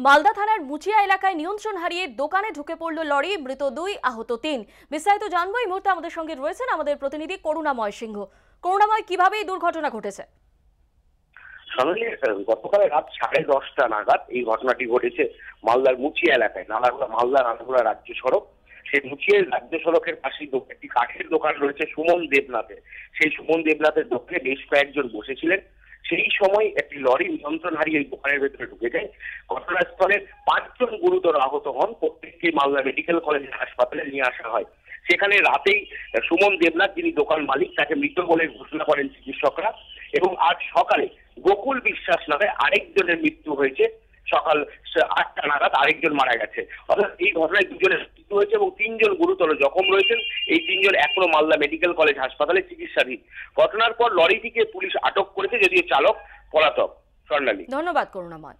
মালদা থানার মুচিয়া এলাকায় নিয়ন্ত্রণ হারিয়ে দোকানে ঢুকে পড়ল লরি, মৃত দুই, আহত তিন। বিস্তারিত জানব এই মুহূর্তে আমাদের সঙ্গে রয়েছেন আমাদের প্রতিনিধি করুণাময় সিংহ। করুণাময়, কীভাবে এই দুর্ঘটনা ঘটেছে? গতকাল রাত সাড়ে দশটা নাগাদ এই ঘটনাটি ঘটেছে মালদার মুচিয়া এলাকায়। নালাগোলা, মালদা, নালাগোলা রাজ্য সড়ক। সেই মুচিয়া রাজ্য সড়কের পাশেই দো- একটি কাঠের দোকান রয়েছে সুমন দেবনাথের সেই সুমন দেবনাথের দোকানে বেশ কয়েকজন বসেছিলেন। সেই সময় একটি লরি নিয়ন্ত্রণ হারিয়ে এই দোকানের ভেতরে ঢুকে যায়। ঘটনাস্থলে পাঁচজন গুরুতর আহত হন। প্রত্যেককে মালদা মেডিকেল কলেজ হাসপাতালে নিয়ে আসা হয়। সেখানে রাতেই সুমন দেবনাথ, যিনি দোকান মালিক, তাকে মৃত বলে ঘোষণা করেন চিকিৎসকরা এবং আজ সকালে গোকুল বিশ্বাস নামে আরেকজনের মৃত্যু হয়েছে। সকাল আটটা নাগাদ আরেকজন মারা গেছে। অর্থাৎ এই ঘটনায় দুজনের মৃত্যু হয়েছে এবং তিনজন গুরুতর জখম রয়েছেন। এই তিনজন এখনও মালদা মেডিকেল কলেজ হাসপাতালে চিকিৎসাধীন। ঘটনার পর লরিটিকে পুলিশ আটক করেছে, যদিও চালক পলাতক। স্বর্ণালী। ধন্যবাদ, করুণাময়।